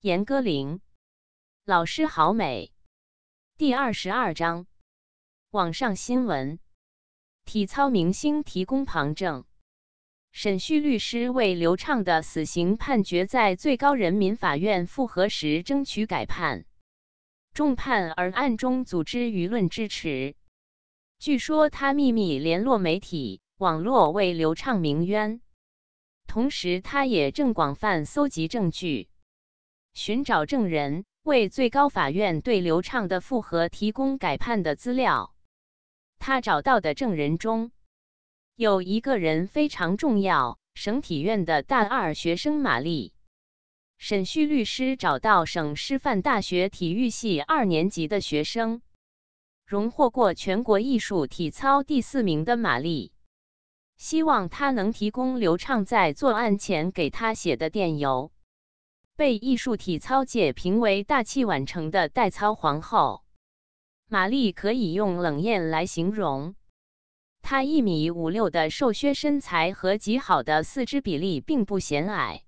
严歌苓，老师好美。第二十二章，网上新闻：体操明星提供旁证。沈旭律师为刘畅的死刑判决在最高人民法院复核时争取改判，重判而暗中组织舆论支持。据说他秘密联络媒体、网络为刘畅鸣冤，同时他也正广泛搜集证据，寻找证人，为最高法院对刘畅的复核提供改判的资料。他找到的证人中。有一个人非常重要，省体院的大二学生玛丽。沈旭律师找到省师范大学体育系二年级的学生，荣获过全国艺术体操第四名的玛丽，希望他能提供刘畅在作案前给他写的电邮。被艺术体操界评为大器晚成的代操皇后，玛丽可以用冷艳来形容。她一米五六的瘦削身材和极好的四肢比例并不显矮，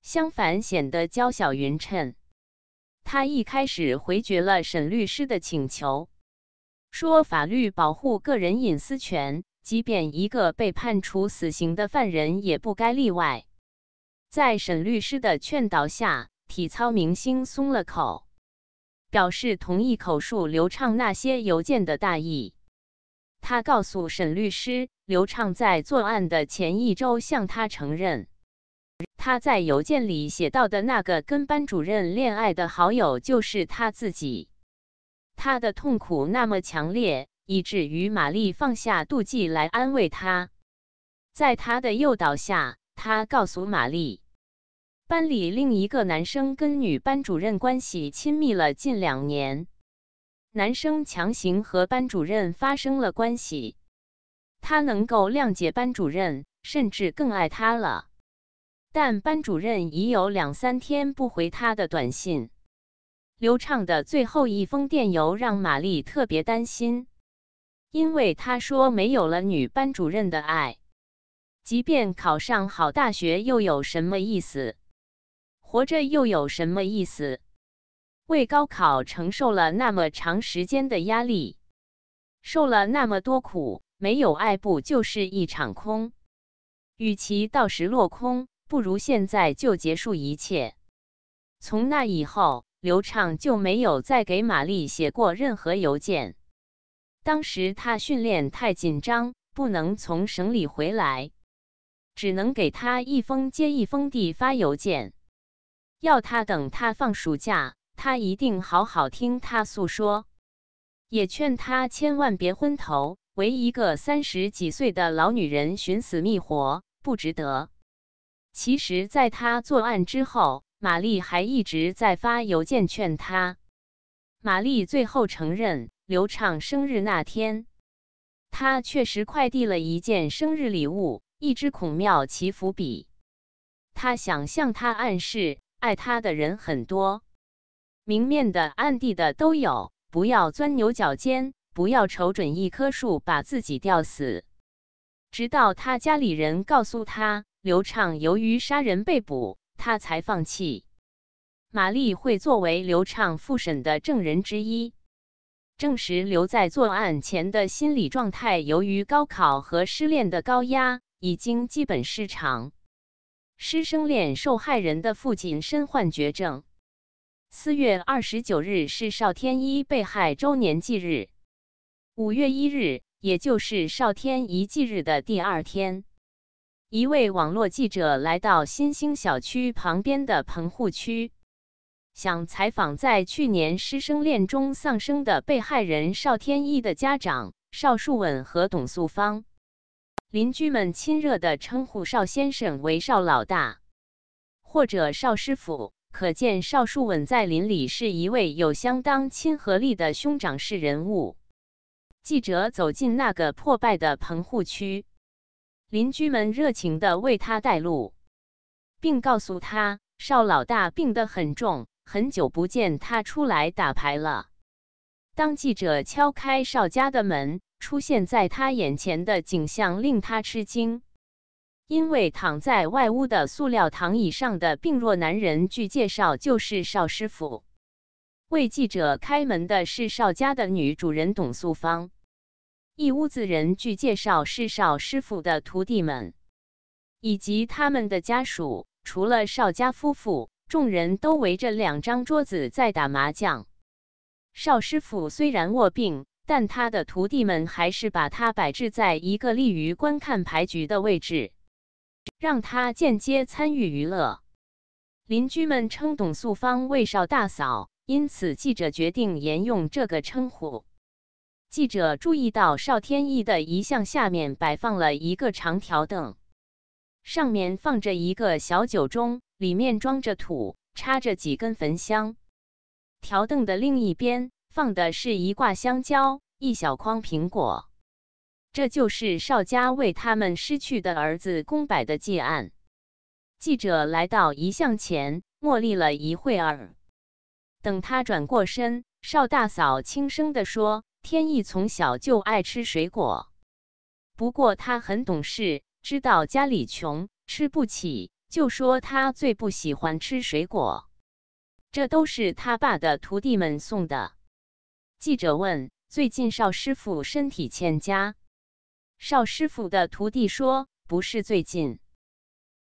相反显得娇小匀称。他一开始回绝了沈律师的请求，说法律保护个人隐私权，即便一个被判处死刑的犯人也不该例外。在沈律师的劝导下，体操明星松了口，表示同意口述刘畅那些邮件的大意。他告诉沈律师，刘畅在作案的前一周向他承认，他在邮件里写到的那个跟班主任恋爱的好友就是他自己。他的痛苦那么强烈，以至于玛丽放下妒忌来安慰他。在他的诱导下，他告诉玛丽，班里另一个男生跟女班主任关系亲密了近两年。男生强行和班主任发生了关系，他能够谅解班主任，甚至更爱他了。但班主任已有两三天不回他的短信。刘畅的最后一封电邮让玛丽特别担心，因为他说没有了女班主任的爱，即便考上好大学又有什么意思？活着又有什么意思？为高考承受了那么长时间的压力，受了那么多苦，没有爱不就是一场空？与其到时落空，不如现在就结束一切。从那以后，刘畅就没有再给玛丽写过任何邮件。当时他训练太紧张，不能从省里回来，只能给他一封接一封地发邮件，要他等他放暑假。他一定好好听他诉说，也劝他千万别昏头，为一个三十几岁的老女人寻死觅活，不值得。其实，在他作案之后，玛丽还一直在发邮件劝他。玛丽最后承认，刘畅生日那天，他确实快递了一件生日礼物——一支孔庙祈福笔。他想向他暗示，爱他的人很多。明面的、暗地的都有，不要钻牛角尖，不要瞅准一棵树把自己吊死。直到他家里人告诉他刘畅由于杀人被捕，他才放弃。玛丽会作为刘畅复审的证人之一，证实刘在作案前的心理状态，由于高考和失恋的高压，已经基本失常。师生恋受害人的父亲身患绝症。四月二十九日是邵天一被害周年忌日。五月一日，也就是邵天一忌日的第二天，一位网络记者来到新兴小区旁边的棚户区，想采访在去年师生恋中丧生的被害人邵天一的家长邵树稳和董素芳。邻居们亲热地称呼邵先生为邵老大，或者邵师傅。可见邵树稳在邻里是一位有相当亲和力的兄长式人物。记者走进那个破败的棚户区，邻居们热情地为他带路，并告诉他邵老大病得很重，很久不见他出来打牌了。当记者敲开邵家的门，出现在他眼前的景象令他吃惊，因为躺在外屋的塑料躺椅上的病弱男人，据介绍就是邵师傅。为记者开门的是邵家的女主人董素芳。一屋子人据介绍是邵师傅的徒弟们，以及他们的家属。除了邵家夫妇，众人都围着两张桌子在打麻将。邵师傅虽然卧病，但他的徒弟们还是把他摆置在一个利于观看牌局的位置，让他间接参与娱乐。邻居们称董素芳为邵大嫂，因此记者决定沿用这个称呼。记者注意到邵天意的遗像下面摆放了一个长条凳，上面放着一个小酒盅，里面装着土，插着几根焚香。条凳的另一边放的是一挂香蕉，一小筐苹果。这就是邵家为他们失去的儿子供摆的祭案。记者来到遗像前，默立了一会儿。等他转过身，邵大嫂轻声地说。天意从小就爱吃水果，不过他很懂事，知道家里穷，吃不起，就说他最不喜欢吃水果。这都是他爸的徒弟们送的。记者问：“最近邵师傅身体欠佳？”邵师傅的徒弟说：“不是最近，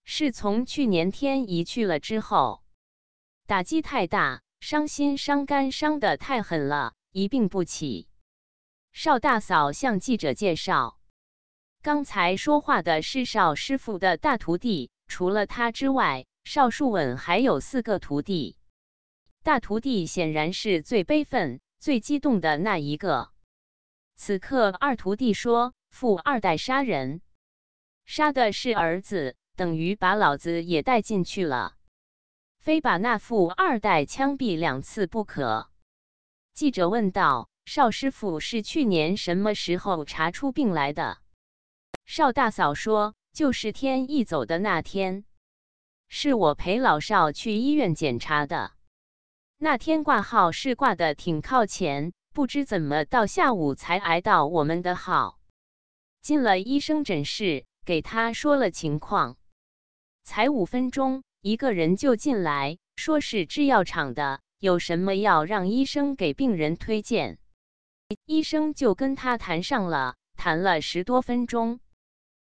是从去年天一去了之后，打击太大，伤心伤肝伤得太狠了，一病不起。”邵大嫂向记者介绍，刚才说话的是邵师傅的大徒弟。除了他之外，邵树稳还有四个徒弟。大徒弟显然是最悲愤、最激动的那一个。此刻，二徒弟说：“富二代杀人，杀的是儿子，等于把老子也带进去了，非把那富二代枪毙两次不可。”记者问道。邵师傅是去年什么时候查出病来的？邵大嫂说：“就是天一走的那天，是我陪老邵去医院检查的。那天挂号是挂的挺靠前，不知怎么到下午才挨到我们的号。进了医生诊室，给他说了情况，才五分钟，一个人就进来，说是制药厂的，有什么药让医生给病人推荐。”医生就跟他谈上了，谈了十多分钟，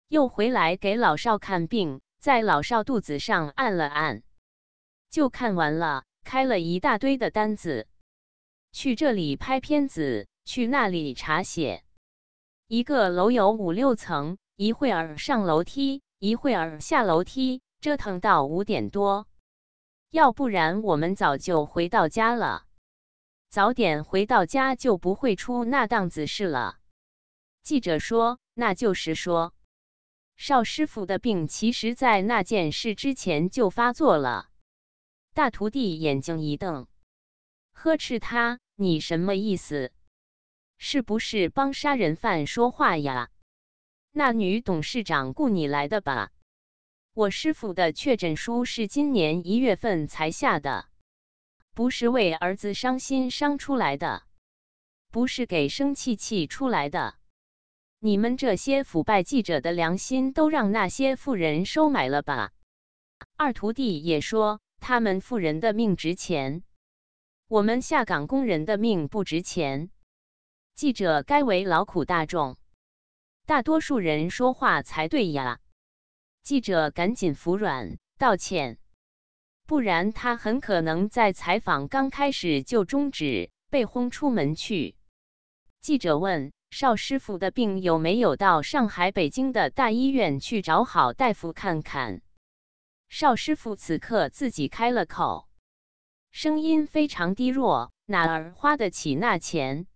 又回来给老少看病，在老少肚子上按了按，就看完了，开了一大堆的单子，去这里拍片子，去那里查血。一个楼有五六层，一会儿上楼梯，一会儿下楼梯，折腾到五点多，要不然我们早就回到家了。早点回到家就不会出那档子事了。记者说：“那就是说，邵师傅的病其实在那件事之前就发作了。”大徒弟眼睛一瞪，呵斥他：“你什么意思？是不是帮杀人犯说话呀？那女董事长雇你来的吧？我师傅的确诊书是今年一月份才下的。”不是为儿子伤心伤出来的，不是给生气气出来的。你们这些腐败记者的良心都让那些富人收买了吧？二徒弟也说，他们富人的命值钱，我们下岗工人的命不值钱。记者该为劳苦大众，大多数人说话才对呀。记者赶紧服软道歉。不然他很可能在采访刚开始就终止，被轰出门去。记者问邵师傅的病有没有到上海、北京的大医院去找好大夫看看。邵师傅此刻自己开了口，声音非常低弱：“哪儿花得起那钱？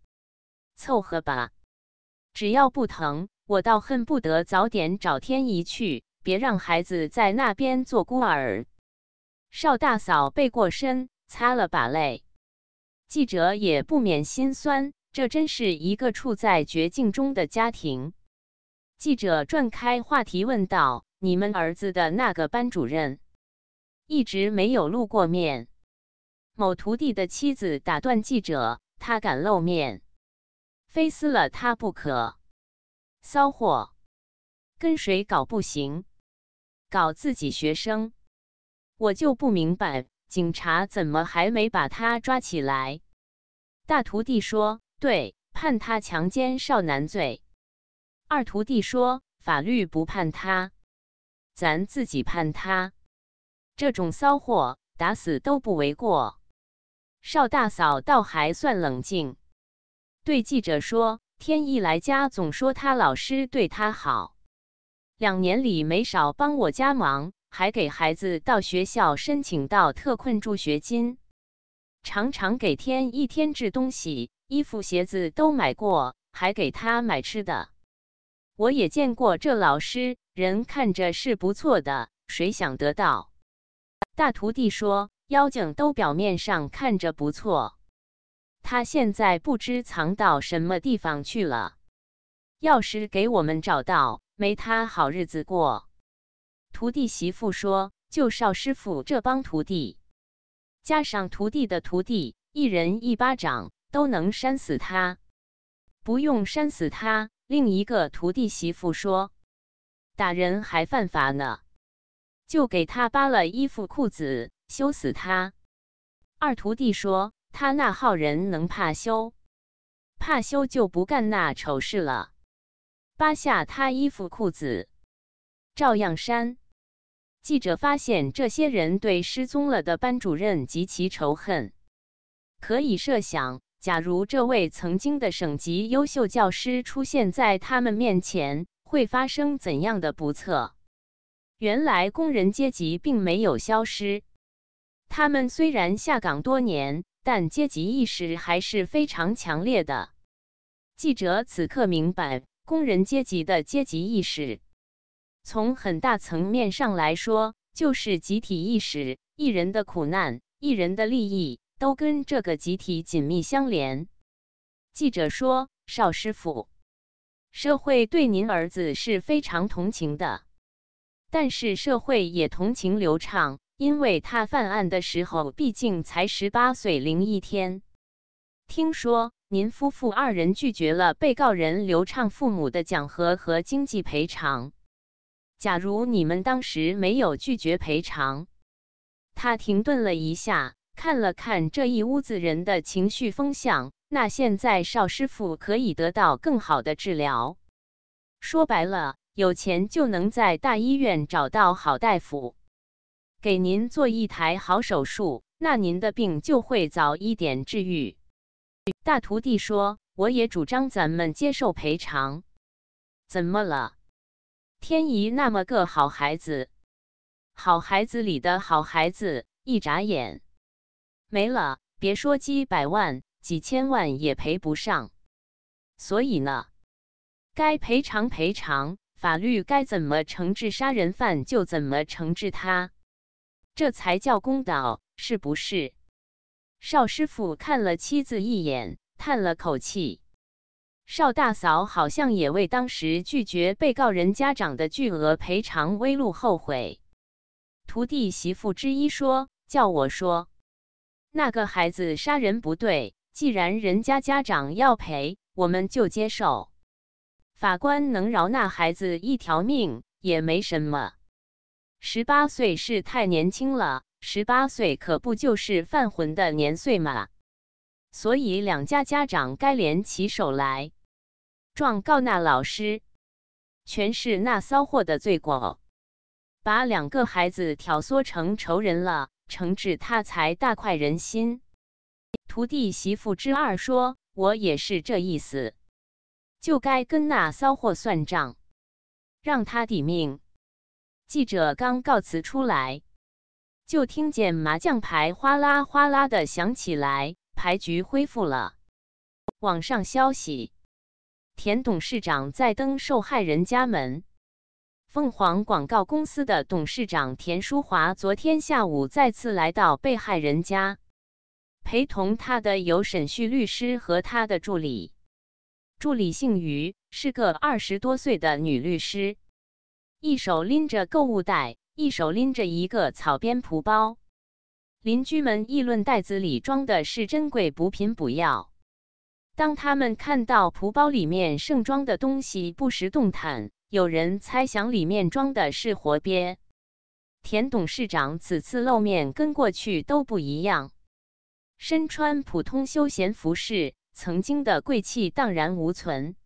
凑合吧，只要不疼，我倒恨不得早点找天一去，别让孩子在那边做孤儿。”邵大嫂背过身，擦了把泪。记者也不免心酸，这真是一个处在绝境中的家庭。记者转开话题问道：“你们儿子的那个班主任一直没有露过面？”某徒弟的妻子打断记者：“他敢露面，非撕了他不可。骚货，跟谁搞不行？”搞自己学生。我就不明白，警察怎么还没把他抓起来？大徒弟说：“对，判他强奸少男罪。”二徒弟说：“法律不判他，咱自己判他。这种骚货，打死都不为过。”邵大嫂倒还算冷静，对记者说：“天一来家，总说他老师对他好，两年里没少帮我家忙。”还给孩子到学校申请到特困助学金，常常给天一天置东西，衣服鞋子都买过，还给他买吃的。我也见过这老师，人看着是不错的，谁想得到？大徒弟说，妖精都表面上看着不错，他现在不知藏到什么地方去了。要是给我们找到，没他好日子过。徒弟媳妇说：“就少师傅这帮徒弟，加上徒弟的徒弟，一人一巴掌都能扇死他。不用扇死他。”另一个徒弟媳妇说：“打人还犯法呢，就给他扒了衣服裤子，羞死他。”二徒弟说：“他那号人能怕羞？怕羞就不干那丑事了。扒下他衣服裤子，照样删。”记者发现，这些人对失踪了的班主任极其仇恨。可以设想，假如这位曾经的省级优秀教师出现在他们面前，会发生怎样的不测？原来，工人阶级并没有消失。他们虽然下岗多年，但阶级意识还是非常强烈的。记者此刻明白，工人阶级的阶级意识。从很大层面上来说，就是集体意识。一人的苦难，一人的利益，都跟这个集体紧密相连。记者说：“邵师傅，社会对您儿子是非常同情的，但是社会也同情刘畅，因为他犯案的时候毕竟才十八岁零一天。听说您夫妇二人拒绝了被告人刘畅父母的讲和和经济赔偿。”假如你们当时没有拒绝赔偿，他停顿了一下，看了看这一屋子人的情绪风向，那现在邵师傅可以得到更好的治疗。说白了，有钱就能在大医院找到好大夫，给您做一台好手术，那您的病就会早一点治愈。大徒弟说：“我也主张咱们接受赔偿。”怎么了？天怡那么个好孩子，好孩子里的好孩子，一眨眼没了，别说几百万、几千万也赔不上。所以呢，该赔偿赔偿，法律该怎么惩治杀人犯就怎么惩治他，这才叫公道，是不是？邵师傅看了妻子一眼，叹了口气。邵大嫂好像也为当时拒绝被告人家长的巨额赔偿微露后悔。徒弟媳妇之一说：“叫我说，那个孩子杀人不对，既然人家家长要赔，我们就接受。法官能饶那孩子一条命也没什么。十八岁是太年轻了，十八岁可不就是犯浑的年岁吗？所以两家家长该联起手来。”状告那老师，全是那骚货的罪过，把两个孩子挑唆成仇人了，惩治他才大快人心。徒弟媳妇之二说：“我也是这意思，就该跟那骚货算账，让他抵命。”记者刚告辞出来，就听见麻将牌哗啦哗啦的响起来，牌局恢复了。网上消息。田董事长在登受害人家门。凤凰广告公司的董事长田淑华昨天下午再次来到被害人家，陪同他的有沈旭律师和他的助理。助理姓于，是个二十多岁的女律师，一手拎着购物袋，一手拎着一个草编蒲包。邻居们议论袋子里装的是珍贵补品补药。当他们看到蒲包里面盛装的东西不时动弹，有人猜想里面装的是活鳖。田董事长此次露面跟过去都不一样，身穿普通休闲服饰，曾经的贵气荡然无存。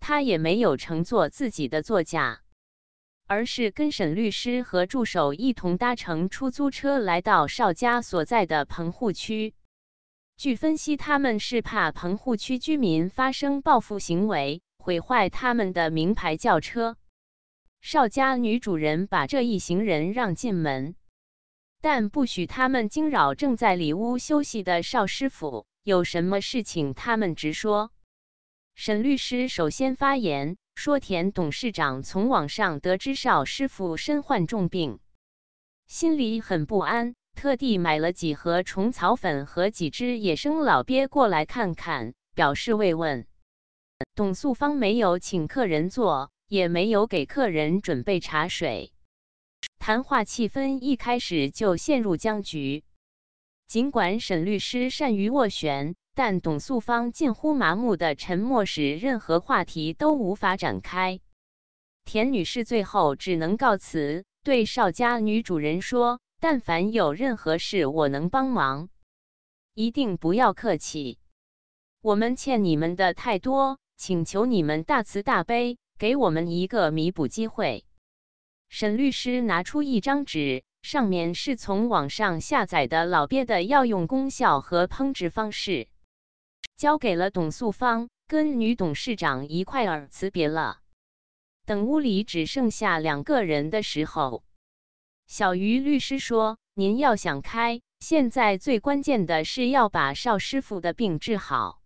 他也没有乘坐自己的座驾，而是跟沈律师和助手一同搭乘出租车来到邵家所在的棚户区。据分析，他们是怕棚户区居民发生报复行为，毁坏他们的名牌轿车。邵家女主人把这一行人让进门，但不许他们惊扰正在里屋休息的邵师傅。有什么事情，他们直说。沈律师首先发言说：“田董事长从网上得知邵师傅身患重病，心里很不安，特地买了几盒虫草粉和几只野生老鳖过来看看，表示慰问。”董素芳没有请客人坐。也没有给客人准备茶水，谈话气氛一开始就陷入僵局。尽管沈律师善于斡旋，但董素芳近乎麻木的沉默使任何话题都无法展开。田女士最后只能告辞，对邵家女主人说：“但凡有任何事我能帮忙，一定不要客气。我们欠你们的太多，请求你们大慈大悲。”给我们一个弥补机会。沈律师拿出一张纸，上面是从网上下载的老鳖的药用功效和烹制方式，交给了董素芳，跟女董事长一块儿辞别了。等屋里只剩下两个人的时候，小鱼律师说：“您要想开，现在最关键的是要把邵师傅的病治好。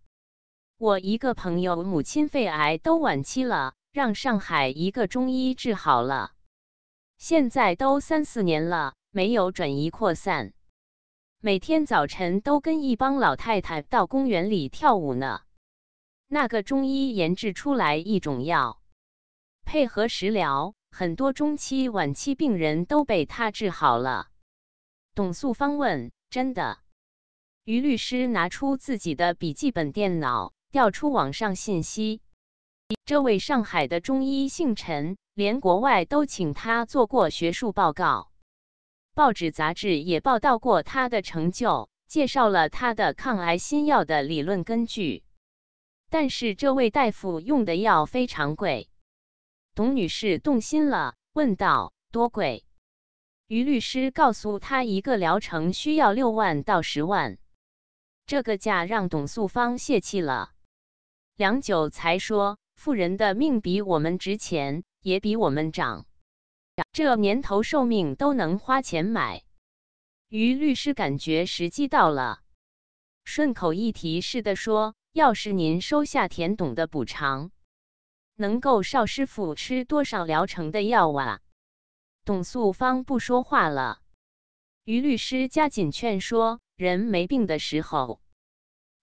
我一个朋友母亲肺癌都晚期了。”让上海一个中医治好了，现在都三四年了，没有转移扩散。每天早晨都跟一帮老太太到公园里跳舞呢。那个中医研制出来一种药，配合食疗，很多中期、晚期病人都被他治好了。董素芳问：“真的？”于律师拿出自己的笔记本电脑，调出网上信息。这位上海的中医姓陈，连国外都请他做过学术报告，报纸杂志也报道过他的成就，介绍了他的抗癌新药的理论根据。但是这位大夫用的药非常贵，董女士动心了，问道：“多贵？”于律师告诉他，一个疗程需要六万到十万，这个价让董素芳泄气了，良久才说。富人的命比我们值钱，也比我们长。这年头寿命都能花钱买。于律师感觉时机到了，顺口一提似的说：“要是您收下田董的补偿，能够邵师傅吃多少疗程的药啊？”董素芳不说话了。于律师加紧劝说：“人没病的时候，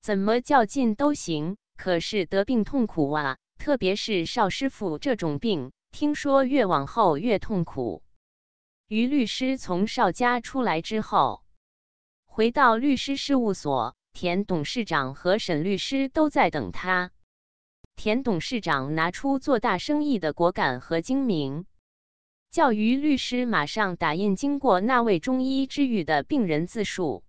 怎么较劲都行，可是得病痛苦啊。”特别是邵师傅这种病，听说越往后越痛苦。于律师从邵家出来之后，回到律师事务所，田董事长和沈律师都在等他。田董事长拿出做大生意的果敢和精明，叫于律师马上打印经过那位中医治愈的病人自述，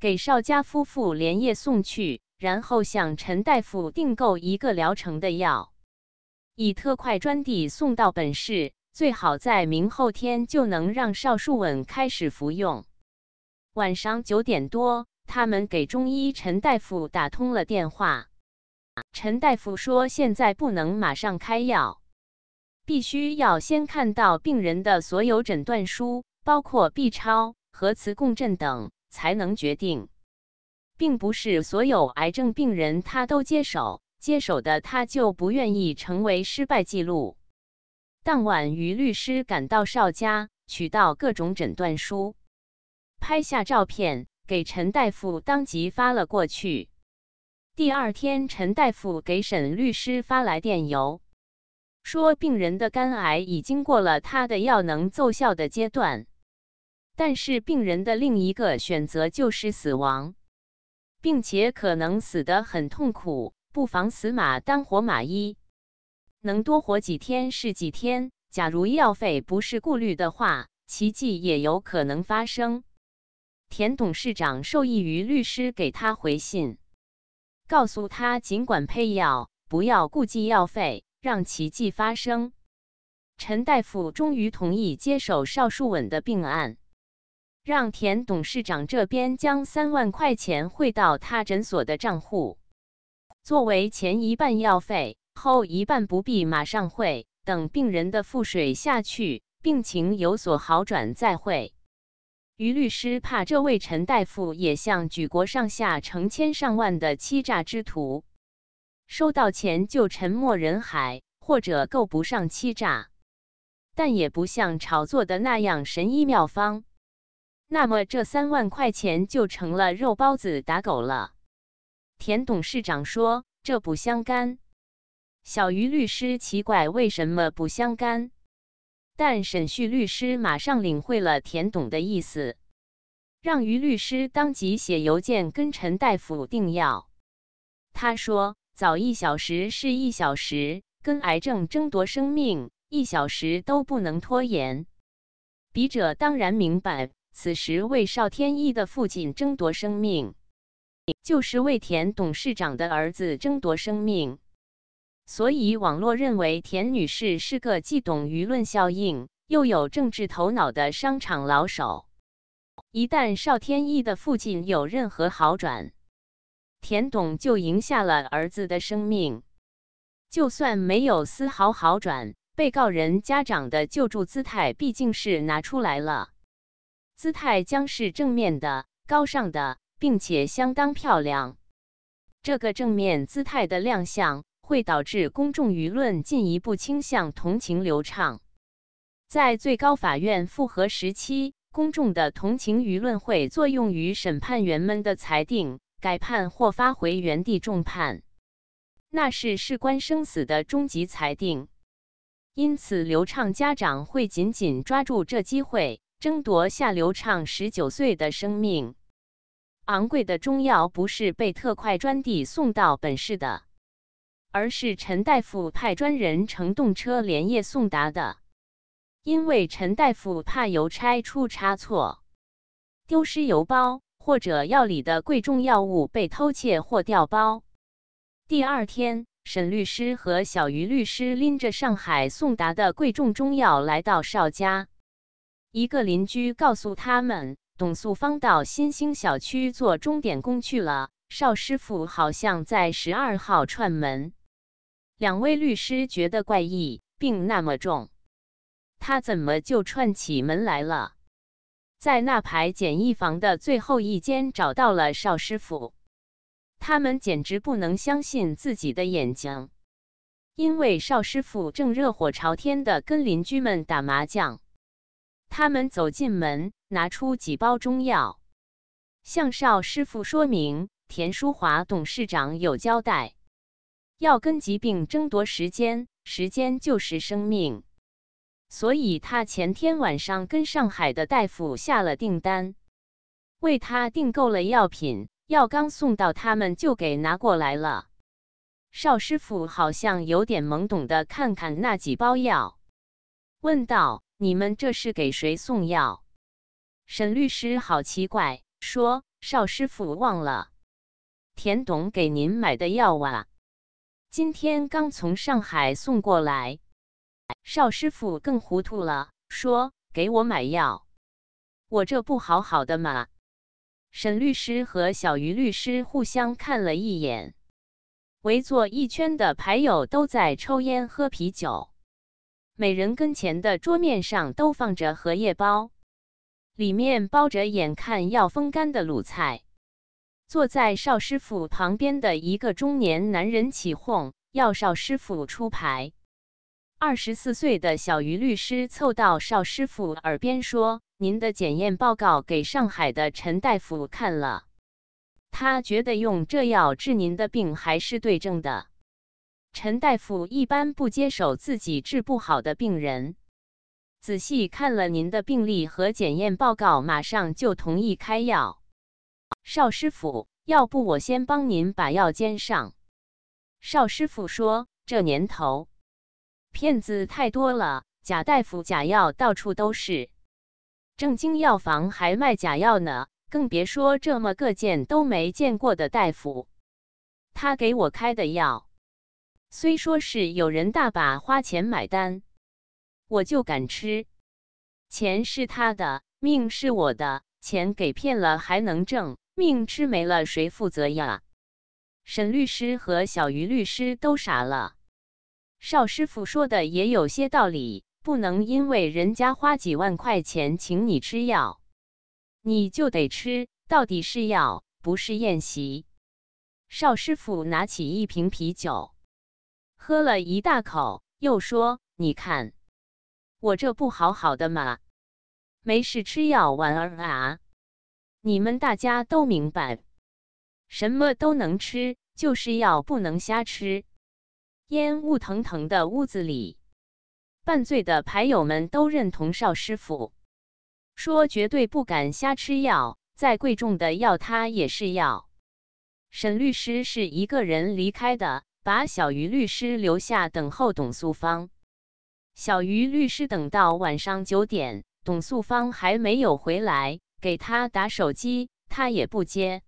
给邵家夫妇连夜送去。然后向陈大夫订购一个疗程的药，以特快专递送到本市，最好在明后天就能让邵树稳开始服用。晚上九点多，他们给中医陈大夫打通了电话。陈大夫说：“现在不能马上开药，必须要先看到病人的所有诊断书，包括 B 超、核磁共振等，才能决定。”并不是所有癌症病人他都接手，接手的他就不愿意成为失败记录。当晚，于律师赶到邵家，取到各种诊断书，拍下照片给陈大夫当即发了过去。第二天，陈大夫给沈律师发来电邮，说病人的肝癌已经过了他的药能奏效的阶段，但是病人的另一个选择就是死亡。并且可能死得很痛苦，不妨死马当活马医，能多活几天是几天。假如医药费不是顾虑的话，奇迹也有可能发生。田董事长受益于律师给他回信，告诉他尽管配药，不要顾忌药费，让奇迹发生。陈大夫终于同意接手邵树稳的病案，让田董事长这边将三万块钱汇到他诊所的账户，作为前一半药费，后一半不必马上汇，等病人的腹水下去，病情有所好转再汇。于律师怕这位陈大夫也像举国上下成千上万的欺诈之徒，收到钱就沉没人海，或者够不上欺诈。但也不像炒作的那样神医妙方，那么这三万块钱就成了肉包子打狗了。田董事长说：“这不相干。”小于律师奇怪为什么不相干，但沈旭律师马上领会了田董的意思，让于律师当即写邮件跟陈大夫订药。他说：“早一小时是一小时，跟癌症争夺生命。”一小时都不能拖延。笔者当然明白，此时为邵天一的父亲争夺生命，就是为田董事长的儿子争夺生命。所以网络认为田女士是个既懂舆论效应，又有政治头脑的商场老手。一旦邵天一的父亲有任何好转，田董就赢下了儿子的生命。就算没有丝毫好转，被告人家长的救助姿态毕竟是拿出来了，姿态将是正面的、高尚的，并且相当漂亮。这个正面姿态的亮相，会导致公众舆论进一步倾向同情流畅。在最高法院复核时期，公众的同情舆论会作用于审判员们的裁定、改判或发回原地重判，那是事关生死的终极裁定。因此，刘畅家长会紧紧抓住这机会，争夺下刘畅十九岁的生命。昂贵的中药不是被特快专递送到本市的，而是陈大夫派专人乘动车连夜送达的。因为陈大夫怕邮差出差错，丢失邮包，或者药里的贵重药物被偷窃或调包。第二天。沈律师和小鱼律师拎着上海送达的贵重中药来到邵家。一个邻居告诉他们，董素芳到新兴小区做钟点工去了。邵师傅好像在十二号串门。两位律师觉得怪异，病那么重，他怎么就串起门来了？在那排简易房的最后一间找到了邵师傅。他们简直不能相信自己的眼睛，因为邵师傅正热火朝天的跟邻居们打麻将。他们走进门，拿出几包中药，向邵师傅说明：田淑华董事长有交代，要跟疾病争夺时间，时间就是生命，所以他前天晚上跟上海的大夫下了订单，为他订购了药品。药刚送到，他们就给拿过来了。邵师傅好像有点懵懂的看看那几包药，问道：“你们这是给谁送药？”沈律师好奇怪，说：“邵师傅忘了，田董给您买的药啊，今天刚从上海送过来。”邵师傅更糊涂了，说：“给我买药，我这不好好的吗？”沈律师和小鱼律师互相看了一眼，围坐一圈的牌友都在抽烟喝啤酒，每人跟前的桌面上都放着荷叶包，里面包着眼看要风干的卤菜。坐在邵师傅旁边的一个中年男人起哄，要邵师傅出牌。二十四岁的小于律师凑到邵师傅耳边说。您的检验报告给上海的陈大夫看了，他觉得用这药治您的病还是对症的。陈大夫一般不接手自己治不好的病人，仔细看了您的病历和检验报告，马上就同意开药。邵师傅，要不我先帮您把药煎上？邵师傅说：“这年头骗子太多了，假大夫、假药到处都是。”正经药房还卖假药呢，更别说这么个见都没见过的大夫。他给我开的药，虽说是有人大把花钱买单，我就敢吃。钱是他的，命是我的，钱给骗了还能挣，命吃没了谁负责呀？沈律师和小鱼律师都傻了。邵师傅说的也有些道理，不能因为人家花几万块钱请你吃药，你就得吃。到底是药，不是宴席。邵师傅拿起一瓶啤酒，喝了一大口，又说：“你看，我这不好好的吗？没事吃药玩儿啊！你们大家都明白，什么都能吃，就是药不能瞎吃。”烟雾腾腾的屋子里，半醉的牌友们都认同邵师傅，说绝对不敢瞎吃药，再贵重的药他也是要。沈律师是一个人离开的，把小鱼律师留下等候董素芳。小鱼律师等到晚上九点，董素芳还没有回来，给他打手机，他也不接。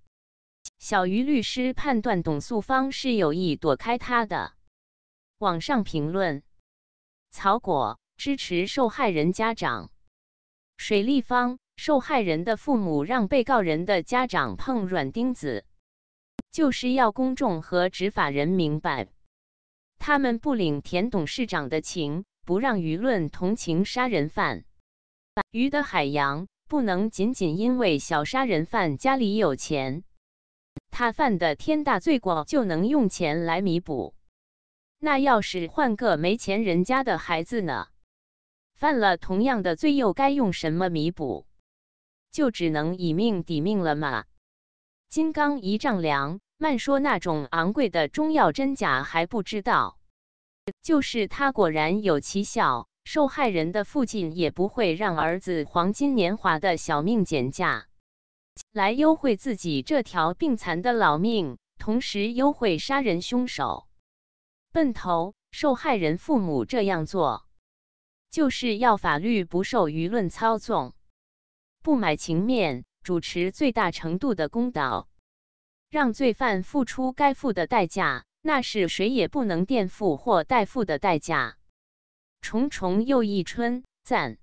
小鱼律师判断董素芳是有意躲开他的。网上评论：曹果支持受害人家长，水立方受害人的父母让被告人的家长碰软钉子。就是要公众和执法人明白，他们不领田董事长的情，不让舆论同情杀人犯。鱼的海洋不能仅仅因为小杀人犯家里有钱，他犯的天大罪过就能用钱来弥补。那要是换个没钱人家的孩子呢？犯了同样的罪又该用什么弥补？就只能以命抵命了吗？金刚一丈量，慢说那种昂贵的中药真假还不知道。就是他果然有奇效，受害人的父亲也不会让儿子黄金年华的小命减价，来优惠自己这条病残的老命，同时优惠杀人凶手。笨头，受害人父母这样做，就是要法律不受舆论操纵，不买情面。主持最大程度的公道，让罪犯付出该付的代价，那是谁也不能垫付或代付的代价。重重又一春，赞。